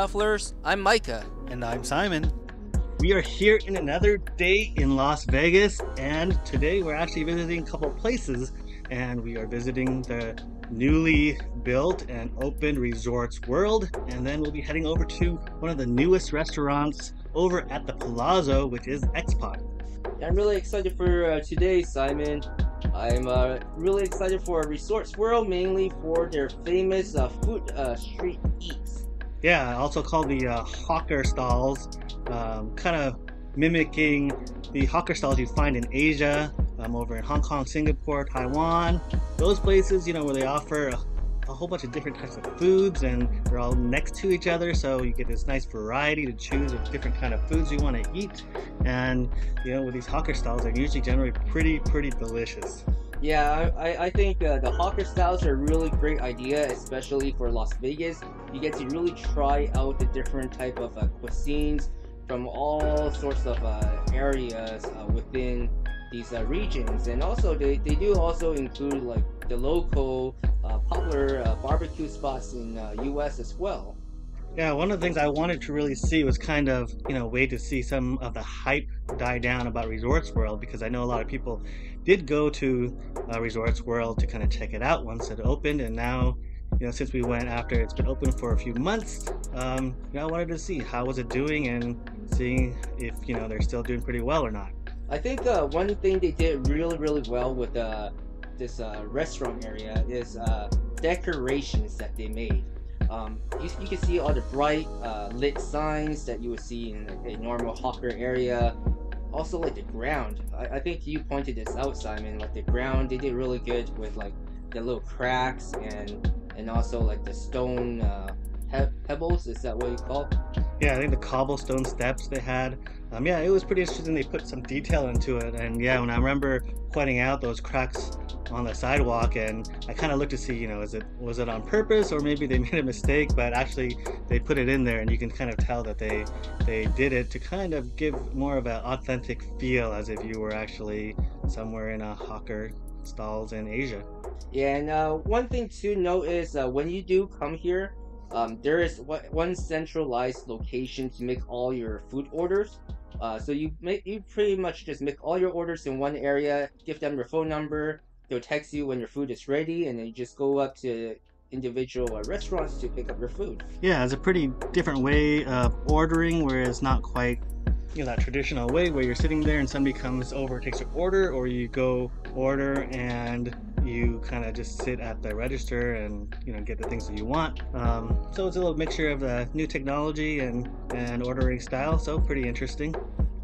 Welcome, travelers. I'm Micah. And I'm Simon. We are here in another day in Las Vegas, and today we're actually visiting a couple places. And we are visiting the newly built and opened Resorts World, and then we'll be heading over to one of the newest restaurants over at the Palazzo, which is Xpot. I'm really excited for uh, today, Simon. I'm uh, really excited for Resorts World, mainly for their famous uh, food uh, street eats. Yeah, also called the uh, hawker stalls, um, kind of mimicking the hawker stalls you find in Asia, um, over in Hong Kong, Singapore, Taiwan. Those places, you know, where they offer a, a whole bunch of different types of foods and they're all next to each other, so you get this nice variety to choose of different kind of foods you want to eat. And you know, with these hawker stalls, they're usually generally pretty, pretty delicious. Yeah, I, I think uh, the hawker styles are a really great idea, especially for Las Vegas. You get to really try out the different type of uh, cuisines from all sorts of uh, areas uh, within these uh, regions, and also they, they do also include like the local uh, popular barbecue spots in U.S. as well. Yeah, one of the things I wanted to really see was kind of, you know, wait to see some of the hype die down about Resorts World because I know a lot of people did go to uh, Resorts World to kind of check it out once it opened, and now, you know, since we went after it's been open for a few months, um, you know, I wanted to see how was it doing and seeing if you know they're still doing pretty well or not. I think uh, one thing they did really, really well with uh, this uh, restaurant area is uh, decorations that they made. Um, you, you, can see all the bright uh, lit signs that you would see in a, normal hawker area. Also, like the ground. I, I, think you pointed this out, Simon. Like the ground, they did really good with like the little cracks and and also like the stone uh, pebbles. Is that what you call? It? Yeah, I think the cobblestone steps they had. Um, yeah, it was pretty interesting. They put some detail into it, and yeah, when I remember pointing out those cracks on the sidewalk, and I kind of looked to see, you know, is it was it on purpose or maybe they made a mistake? But actually, they put it in there, and you can kind of tell that they they did it to kind of give more of an authentic feel, as if you were actually somewhere in a hawker stalls in Asia. Yeah, and uh, one thing to note is uh, when you do come here, um, there is one centralized location to make all your food orders. Uh, so you make you pretty much just make all your orders in one area, give them your phone number, they'll text you when your food is ready, and then you just go up to individual uh, restaurants to pick up your food. Yeah, it's a pretty different way of ordering, where it's not quite you know that traditional way where you're sitting there and somebody comes over and takes your order, or you go order and you kind of just sit at the register and you know get the things that you want. Um, so it's a little mixture of the new technology and and ordering style. So pretty interesting.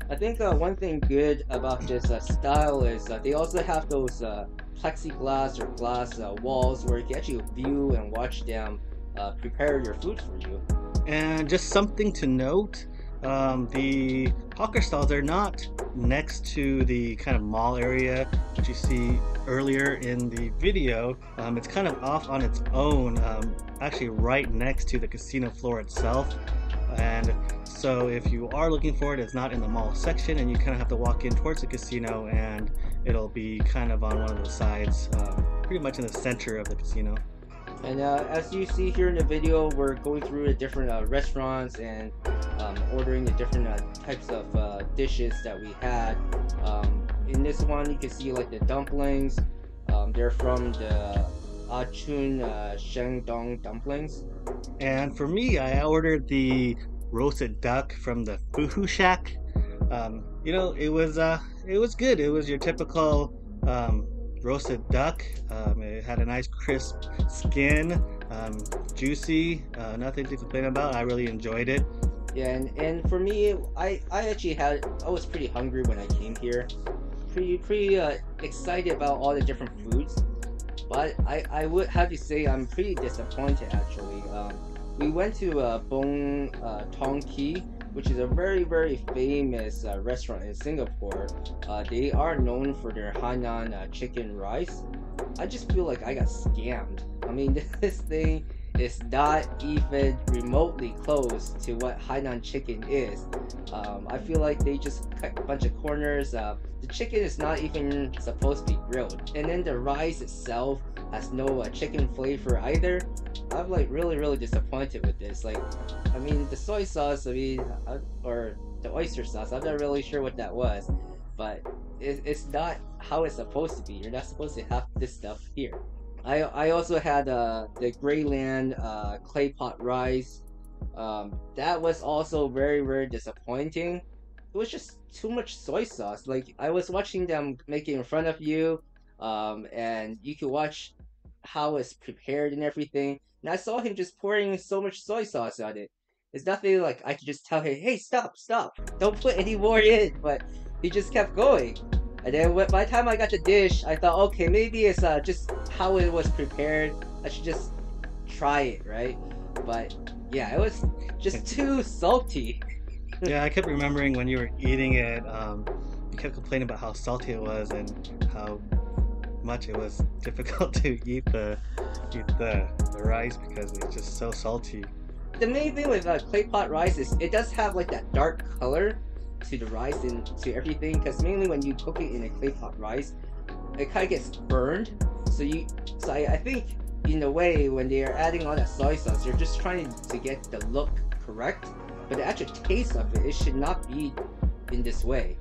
I think uh, one thing good about this uh, style is uh, they also have those uh, plexiglass or glass uh, walls where you can actually view and watch them uh, prepare your food for you. And just something to note um, the hawker stalls are not next to the kind of mall area that you see earlier in the video. Um, it's kind of off on its own, um, actually right next to the casino floor itself. And so if you are looking for it, it's not in the mall section and you kind of have to walk in towards the casino and it'll be kind of on one of the sides, um, pretty much in the center of the casino. And uh, as you see here in the video, we're going through the different uh, restaurants and um, ordering the different uh, types of uh, dishes that we had. Um, in this one, you can see like the dumplings. Um, they're from the Achun uh, Shandong dumplings. And for me, I ordered the roasted duck from the Fuhu Shack. Um, you know, it was uh, it was good. It was your typical um, roasted duck. Um, it had a nice crisp skin, um, juicy, uh, nothing to complain about. I really enjoyed it. Yeah, and, and for me, I, I actually had, I was pretty hungry when I came here. Pretty, pretty uh, excited about all the different foods. But I, I would have to say I'm pretty disappointed actually. Um, we went to uh, Boon uh, Tong Kee, which is a very very famous uh, restaurant in Singapore. Uh, they are known for their Hainan uh, chicken rice. I just feel like I got scammed. I mean, this thing is not even remotely close to what Hainan chicken is. Um, I feel like they just cut a bunch of corners. Uh, the chicken is not even supposed to be grilled, and then the rice itself has no uh, chicken flavor either. I'm like really really disappointed with this. Like, I mean the soy sauce. I mean, I, or the oyster sauce. I'm not really sure what that was, but it, it's not how it's supposed to be. You're not supposed to have this stuff here. I I also had uh, the Geylang uh, clay pot rice. Um, that was also very very disappointing. It was just too much soy sauce. Like I was watching them make it in front of you, um, and you could watch how it's prepared and everything. And I saw him just pouring so much soy sauce on it. It's nothing like I could just tell him, "Hey, stop, stop! Don't put any more in." But he just kept going. And then by the time I got the dish, I thought, okay, maybe it's uh, just how it was prepared. I should just try it, right? But yeah, it was just too salty. yeah, I kept remembering when you were eating it, um, you kept complaining about how salty it was and how much it was difficult to eat the eat the, the rice because it's just so salty. The main thing with uh, clay pot rice is it does have like that dark color, to the rice and to everything because mainly when you cook it in a clay pot rice it kind of gets burned so you so I, I think in a way when they are adding all that soy sauce they're just trying to get the look correct but the actual taste of it it should not be in this way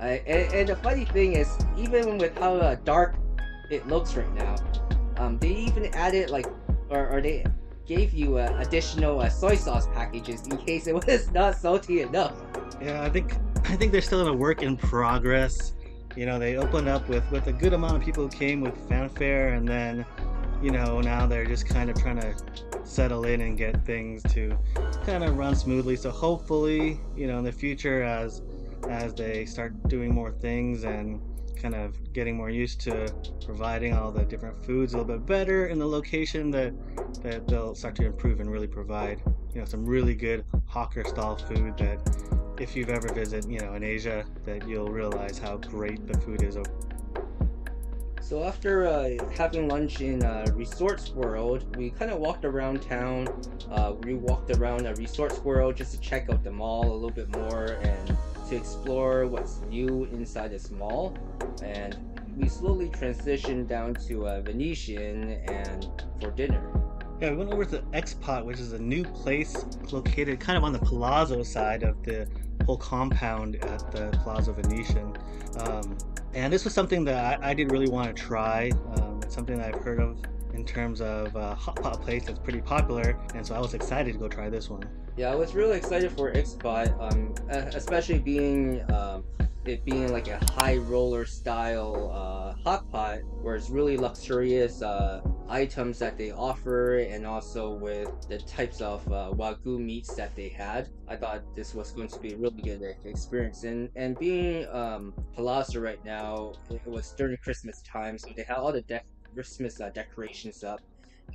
uh, and, and, the funny thing is even with how uh, dark it looks right now um, they even added like or, or they gave you uh, additional uh, soy sauce packages in case it was not salty enough yeah, I think I think they're still in a work in progress. You know, they opened up with with a good amount of people who came with fanfare, and then, you know, now they're just kind of trying to settle in and get things to kind of run smoothly. So hopefully, you know, in the future, as as they start doing more things and kind of getting more used to providing all the different foods a little bit better in the location that that they'll start to improve and really provide you know some really good hawker style food that if you've ever visited, you know, in Asia, that you'll realize how great the food is. So after uh, having lunch in uh, Resorts World, we kind of walked around town. Uh, we walked around uh, Resorts World just to check out the mall a little bit more and to explore what's new inside this mall. And we slowly transitioned down to uh, Venetian and for dinner. Yeah, we went over to Xpot, which is a new place located kind of on the Palazzo side of the whole compound at the Palazzo Venetian. Um, and this was something that I, I did really want to try. Um, it's something that I've heard of in terms of a hot pot place that's pretty popular, and so I was excited to go try this one. Yeah, I was really excited for Xpot, um, especially being um, it being like a high roller style uh, hot pot where it's really luxurious uh, items that they offer and also with the types of uh, wagyu meats that they had i thought this was going to be a really good experience and and being um, palazzo right now it was during christmas time so they had all the de- christmas uh, decorations up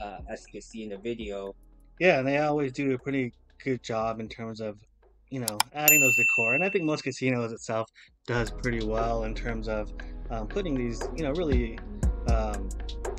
uh, as you can see in the video yeah and they always do a pretty good job in terms of you know, adding those decor. And I think most casinos itself does pretty well in terms of um, putting these, you know, really um,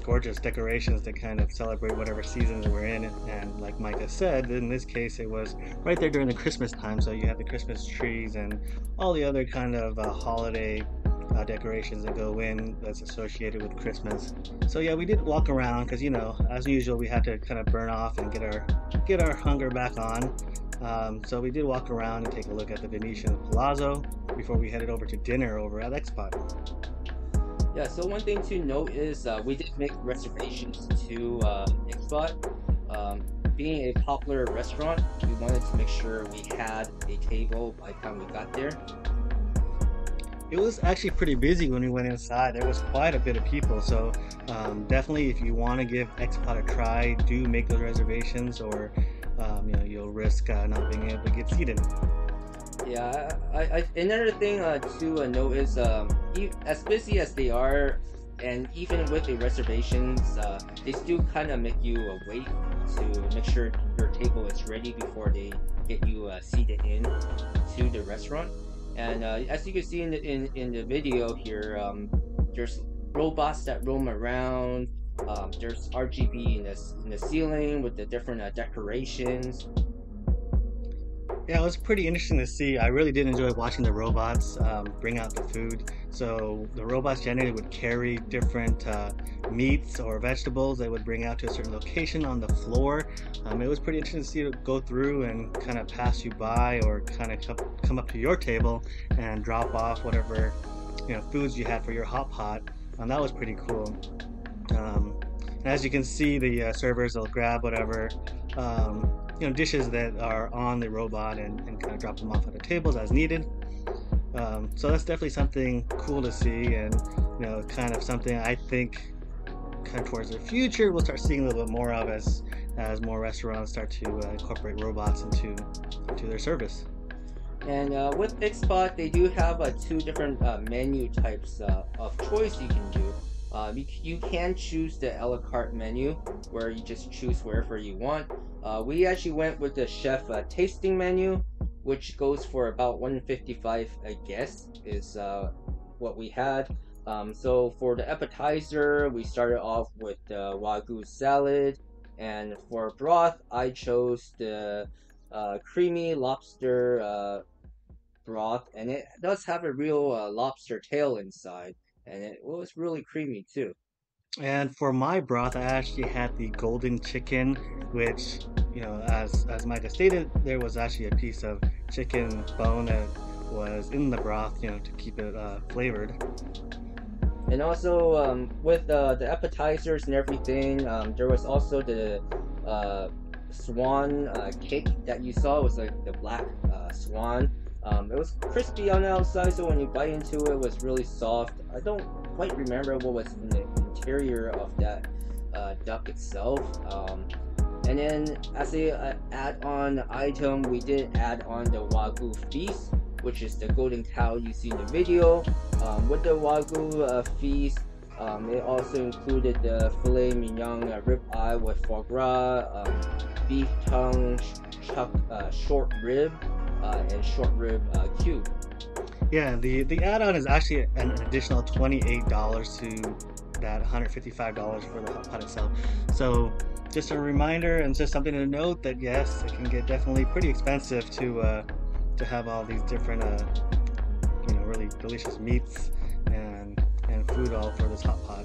gorgeous decorations to kind of celebrate whatever seasons we're in. And like Micah said, in this case, it was right there during the Christmas time. So you have the Christmas trees and all the other kind of uh, holiday uh, decorations that go in that's associated with Christmas. So yeah, we did walk around because you know, as usual, we had to kind of burn off and get our get our hunger back on. Um, so we did walk around and take a look at the Venetian Palazzo before we headed over to dinner over at Xpot. Yeah, so one thing to note is uh, we did make reservations to uh. Um, being a popular restaurant, we wanted to make sure we had a table by the time we got there. It was actually pretty busy when we went inside. There was quite a bit of people, so um, definitely if you want to give Xpot a try, do make those reservations or um, you know you'll risk uh, not being able to get seated. Yeah, I, I another thing uh, to note is um, as busy as they are, and even with the reservations, uh, they still kind of make you uh, wait to make sure your table is ready before they get you uh, seated in to the restaurant. And uh, as you can see in the, in, in the video here, um, there's robots that roam around. Um, there's RGB in the, in the ceiling with the different uh, decorations. Yeah, it was pretty interesting to see. I really did enjoy watching the robots um, bring out the food. So the robots generally would carry different uh, meats or vegetables they would bring out to a certain location on the floor. Um, it was pretty interesting to see it go through and kind of pass you by or kind of come up to your table and drop off whatever you know foods you had for your hot pot. And that was pretty cool. Um, as you can see, the uh, servers will grab whatever um, you know dishes that are on the robot and, and kind of drop them off at the tables as needed. Um, so that's definitely something cool to see, and you know, kind of something I think kind of towards the future we'll start seeing a little bit more of as as more restaurants start to uh, incorporate robots into into their service. And uh, with Xpot, they do have uh, two different uh, menu types uh, of choice you can do. Uh, you, you can choose the a la carte menu where you just choose wherever you want. Uh, we actually went with the chef tasting menu, which goes for about 155 a guest is what we had. Um, so for the appetizer, we started off with the wagyu salad, and for broth, I chose the uh, creamy lobster uh, broth, and it does have a real uh, lobster tail inside, and it was really creamy too. And for my broth, I actually had the golden chicken, which, you know, as as Micah stated, there was actually a piece of chicken bone that was in the broth, you know, to keep it uh, flavored. And also um, with uh, the appetizers and everything, um, there was also the uh, swan uh, cake that you saw. It was like the black uh, swan um, it was crispy on the outside, so when you bite into it, it was really soft. I don't quite remember what was in the interior of that uh, duck itself. Um, and then as a uh, add-on item, we did add on the Wagyu Feast, which is the golden cow you see in the video. Um, with the Wagyu uh, Feast, um, it also included the filet mignon uh, rib eye with foie gras, um, beef tongue, chuck, uh, short rib, uh, and short rib uh, cube. Yeah, the the add-on is actually an additional twenty-eight dollars to that one hundred fifty-five dollars for the hot pot itself. So just a reminder and just something to note that yes, it can get definitely pretty expensive to uh, to have all these different uh, you know really delicious meats and and food all for this hot pot.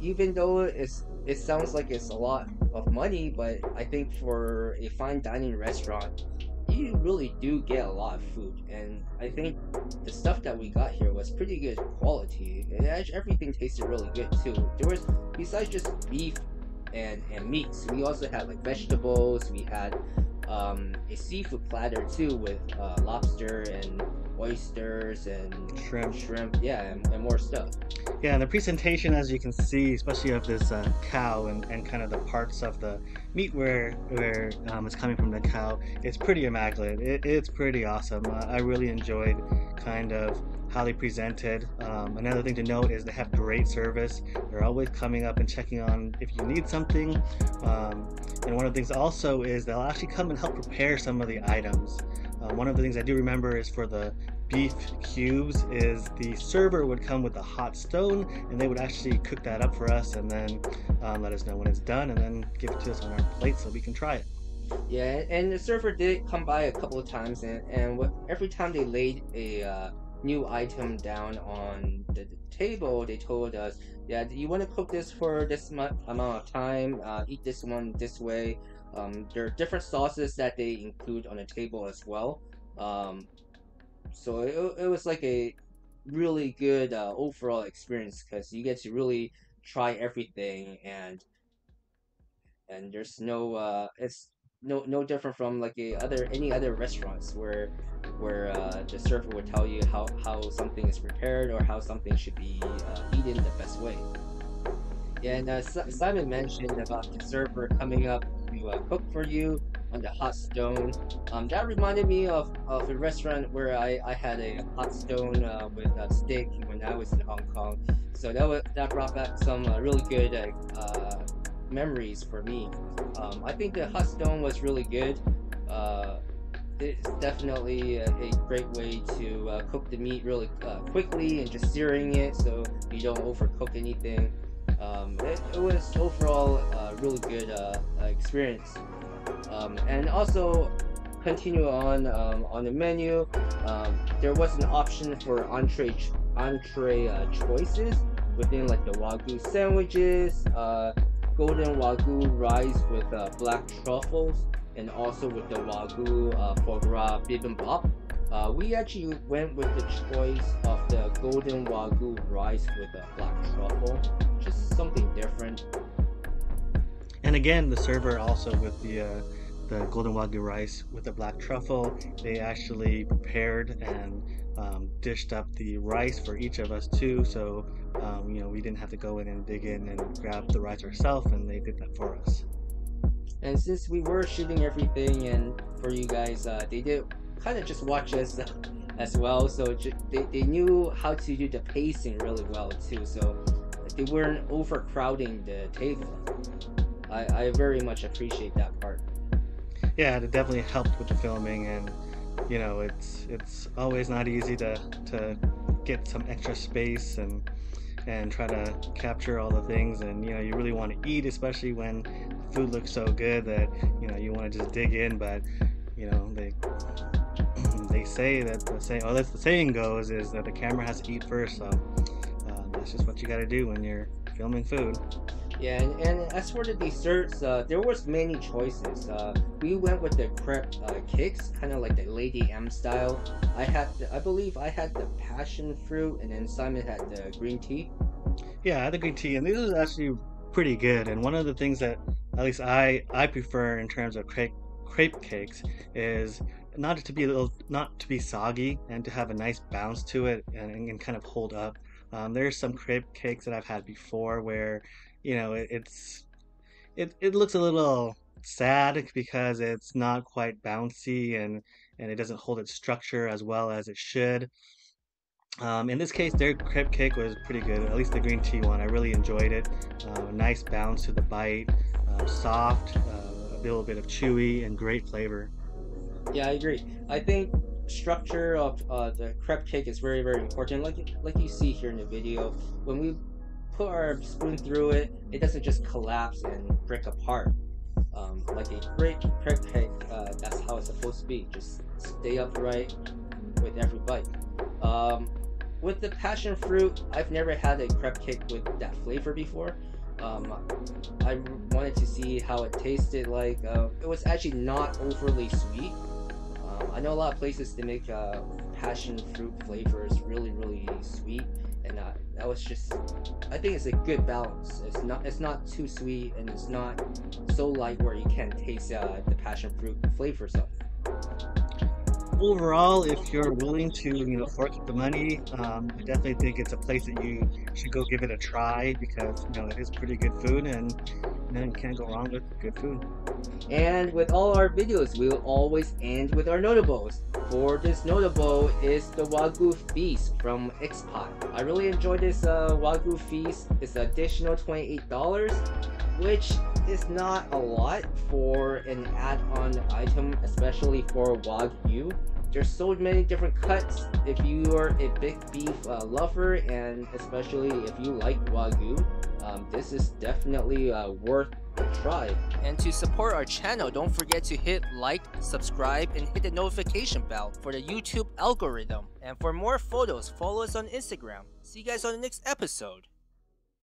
Even though it's it sounds like it's a lot of money, but I think for a fine dining restaurant, you really do get a lot of food, and I think the stuff that we got here was pretty good quality. And everything tasted really good too. There was besides just beef and and meats, we also had like vegetables. We had um, a seafood platter too with uh, lobster and oysters and shrimp, shrimp, yeah, and, and, more stuff. Yeah, and the presentation, as you can see, especially of this uh, cow and, and kind of the parts of the meat where where um, it's coming from the cow, it's pretty immaculate. It, it's pretty awesome. Uh, I really enjoyed kind of how they presented. Um, another thing to note is they have great service. They're always coming up and checking on if you need something. Um, and one of the things also is they'll actually come and help prepare some of the items. Uh, one of the things I do remember is for the beef cubes is the server would come with a hot stone and they would actually cook that up for us and then um, let us know when it's done and then give it to us on our plate so we can try it. Yeah, and the server did come by a couple of times and, and every time they laid a uh, new item down on the, the, table, they told us, yeah, you want to cook this for this amount of time, uh, eat this one this way. Um, there are different sauces that they include on the table as well. Um, so it, it was like a really good uh, overall experience because you get to really try everything and and there's no uh, it's no no different from like a other any other restaurants where where uh, the server would tell you how how something is prepared or how something should be uh, eaten the best way. And uh, Simon mentioned about the server coming up to uh, cook for you on the hot stone. Um, that reminded me of, of a restaurant where I, I had a hot stone uh, with a steak when I was in Hong Kong. So that was, that brought back some uh, really good uh, uh memories for me. Um, I think the hot stone was really good. Uh, it's definitely a, a, great way to uh, cook the meat really quickly and just searing it so you don't overcook anything. Um, it, it, was overall a really good experience. Um, and also, continue on um, on the menu, um, there was an option for entree entree uh, choices within like the wagyu sandwiches, uh, golden wagyu rice with uh, black truffles, and also with the wagyu uh, foie gras bibimbap. Uh, we actually went with the choice of the golden wagyu rice with a black truffle, just something different. And again, the server also with the uh, the golden wagyu rice with the black truffle, they actually prepared and um, dished up the rice for each of us too. So um, you know we didn't have to go in and dig in and grab the rice ourselves, and they did that for us. And since we were shooting everything, and for you guys, uh, they did kind of just watch us as well. So they, they knew how to do the pacing really well too. So they weren't overcrowding the table. I, I very much appreciate that part. Yeah, it definitely helped with the filming, and you know, it's it's always not easy to to get some extra space and and try to capture all the things and you know you really want to eat especially when food looks so good that you know you want to just dig in but you know they they say that the saying, oh, that's the saying goes, is that the camera has to eat first. So uh, that's just what you got to do when you're filming food. Yeah, and, and as for the desserts, uh, there was many choices. Uh, we went with the crepe uh, cakes, kind of like the Lady M style. I had, the, I believe, I had the passion fruit, and then Simon had the green tea. Yeah, I had the green tea, and this is actually pretty good. And one of the things that, at least I I prefer in terms of crepe crepe cakes, is not to be a little not to be soggy and to have a nice bounce to it and, and kind of hold up. Um, there's some crepe cakes that i've had before where you know it, it's it, it looks a little sad because it's not quite bouncy and and it doesn't hold its structure as well as it should. Um, in this case their crepe cake was pretty good at least the green tea one. I really enjoyed it. Uh, nice bounce to the bite uh, soft uh, a little bit of chewy and great flavor yeah, I agree. I think structure of uh, the crepe cake is very very important. Like like you see here in the video, when we put our spoon through it, it doesn't just collapse and break apart. Um, like a great crepe cake, uh, that's how it's supposed to be. Just stay upright with every bite. Um, with the passion fruit, I've never had a crepe cake with that flavor before. Um, I wanted to see how it tasted like. Uh, it was actually not overly sweet. Um, I know a lot of places they make uh, passion fruit flavors really, really sweet, and uh, that was just. I think it's a good balance. It's not. It's not too sweet, and it's not so light where you can't taste uh, the passion fruit flavors of. Overall, if you're willing to, you know, fork the money, um, I definitely think it's a place that you should go give it a try because you know it is pretty good food, and you can't go wrong with good food. And with all our videos, we will always end with our notables. For this notable is the Wagyu Feast from Xpot. I really enjoyed this uh, Wagyu Feast. It's additional $28, which is not a lot for an add-on item, especially for Wagyu. There's so many different cuts if you are a big beef uh, lover and especially if you like Wagyu. Um, this is definitely uh, worth a try. And to support our channel, don't forget to hit like, subscribe, and hit the notification bell for the YouTube algorithm. And for more photos, follow us on Instagram. See you guys on the next episode.